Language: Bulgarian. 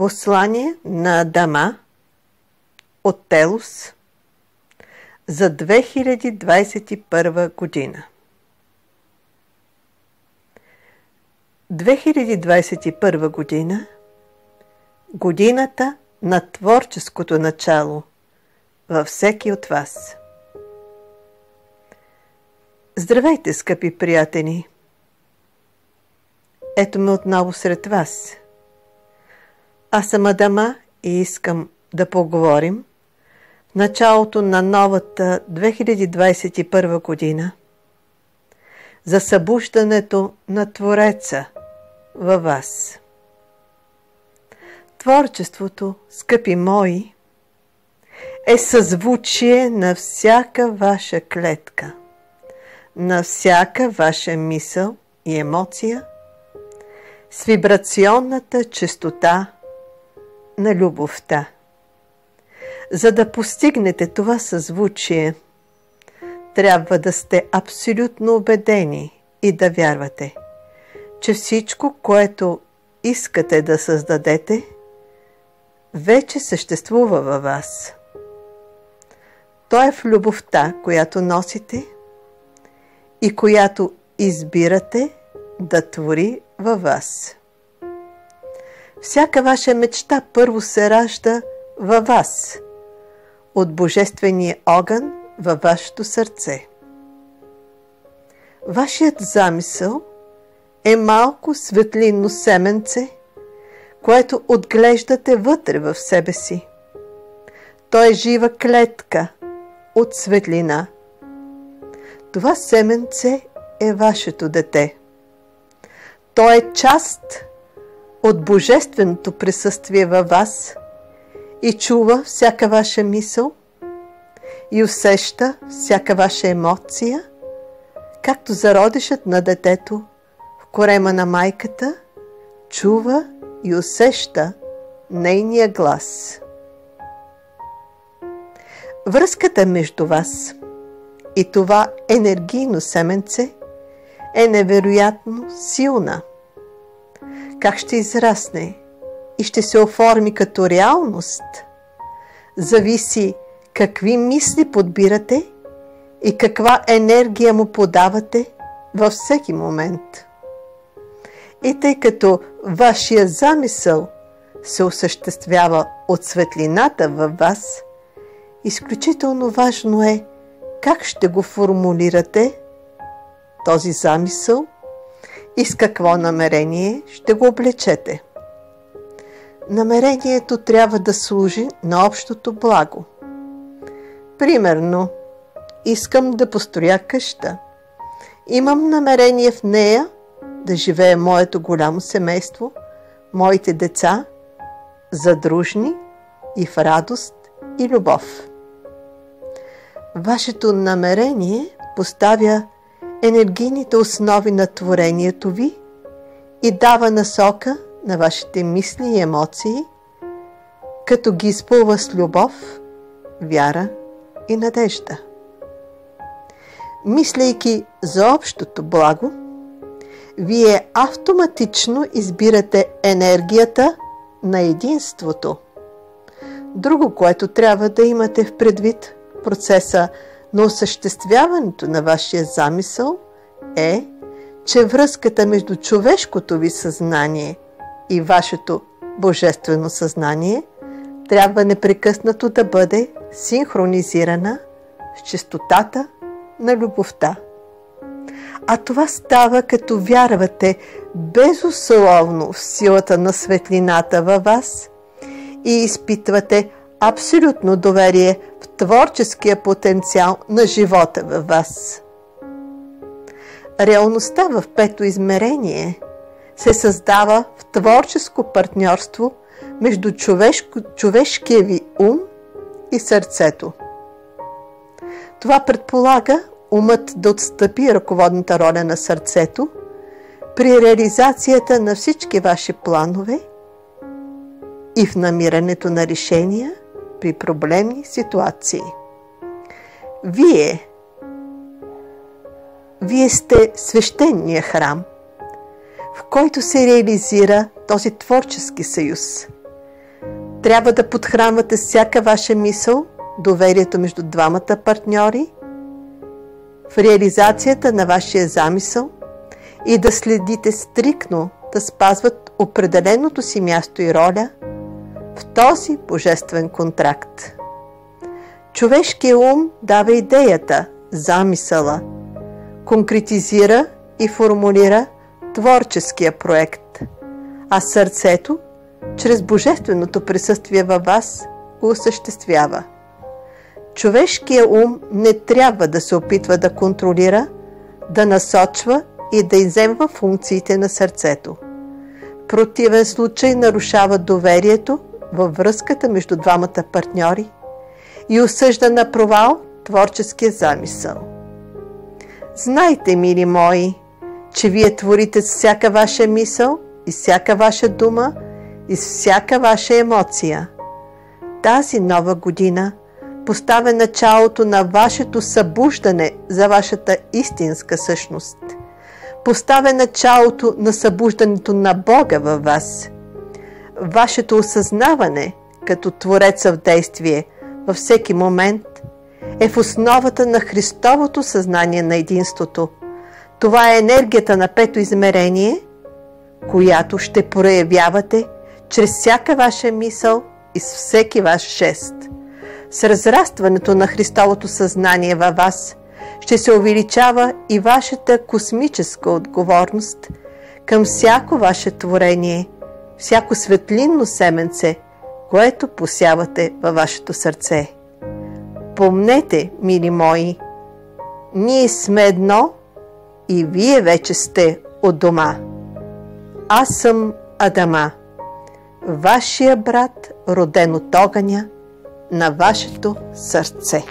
Послание на Адама от Телус за 2021 година 2021 година годината на творческото начало във всеки от вас. Здравейте, скъпи приятели! Ето ме отново сред вас – аз съм Адама и искам да поговорим в началото на новата 2021 година за събуждането на Твореца във вас. Творчеството, скъпи мои, е съзвучие на всяка ваша клетка, на всяка ваша мисъл и емоция с вибрационната частота на любовта. За да постигнете това съзвучие, трябва да сте абсолютно убедени и да вярвате, че всичко, което искате да създадете, вече съществува във вас. То е в любовта, която носите и която избирате да твори във вас. Всяка ваша мечта първо се ражда във вас, от Божествения огън във вашето сърце. Вашият замисъл е малко светлинно семенце, което отглеждате вътре в себе си. То е жива клетка от светлина. Това семенце е вашето дете. То е част от Божественото присъствие във вас и чува всяка ваша мисъл и усеща всяка ваша емоция, както зародишът на детето в корема на майката чува и усеща нейния глас. Връзката между вас и това енергийно семенце е невероятно силна – как ще израсне и ще се оформи като реалност, зависи какви мисли подбирате и каква енергия му подавате във всеки момент. И тъй като вашия замисъл се осъществява от светлината във вас, изключително важно е как ще го формулирате този замисъл – и с какво намерение ще го облечете. Намерението трябва да служи на общото благо. Примерно, искам да построя къща. Имам намерение в нея да живее моето голямо семейство, моите деца, задружни и в радост и любов. Вашето намерение поставя енергийните основи на творението ви и дава насока на вашите мисли и емоции, като ги изпълва с любов, вяра и надежда. Мислейки за общото благо, вие автоматично избирате енергията на единството. Друго, което трябва да имате в предвид процеса но осъществяването на вашия замисъл е, че връзката между човешкото ви съзнание и вашето божествено съзнание трябва непрекъснато да бъде синхронизирана с чистотата на любовта. А това става като вярвате безусловно в силата на светлината във вас и изпитвате абсолютно доверие творческия потенциал на живота във вас. Реалността в пето измерение се създава в творческо партньорство между човешко, човешкия ви ум и сърцето. Това предполага умът да отстъпи ръководната роля на сърцето при реализацията на всички ваши планове и в намирането на решения при проблемни ситуации. Вие, вие сте свещения храм, в който се реализира този творчески съюз. Трябва да подхранвате всяка ваша мисъл, доверието между двамата партньори, в реализацията на вашия замисъл и да следите стрикно да спазват определеното си място и роля в този божествен контракт. Човешкият ум дава идеята, замисъла, конкретизира и формулира творческия проект, а сърцето, чрез божественото присъствие във вас, го осъществява. Човешкият ум не трябва да се опитва да контролира, да насочва и да иземва функциите на сърцето. В противен случай нарушава доверието във връзката между двамата партньори и осъжда на провал творческия замисъл. Знайте, мили мои, че вие творите всяка ваша мисъл и всяка ваша дума и всяка ваша емоция. Тази нова година поставя началото на вашето събуждане за вашата истинска същност. Поставя началото на събуждането на Бога във вас. Вашето осъзнаване като Твореца в действие във всеки момент е в основата на Христовото съзнание на единството. Това е енергията на пето измерение, която ще проявявате чрез всяка ваша мисъл и с всеки ваш жест. С разрастването на Христовото съзнание във вас ще се увеличава и вашата космическа отговорност към всяко ваше творение, всяко светлинно семенце, което посявате във вашето сърце. Помнете, мили мои, ние сме едно и вие вече сте от дома. Аз съм Адама, вашия брат, роден от огъня на вашето сърце.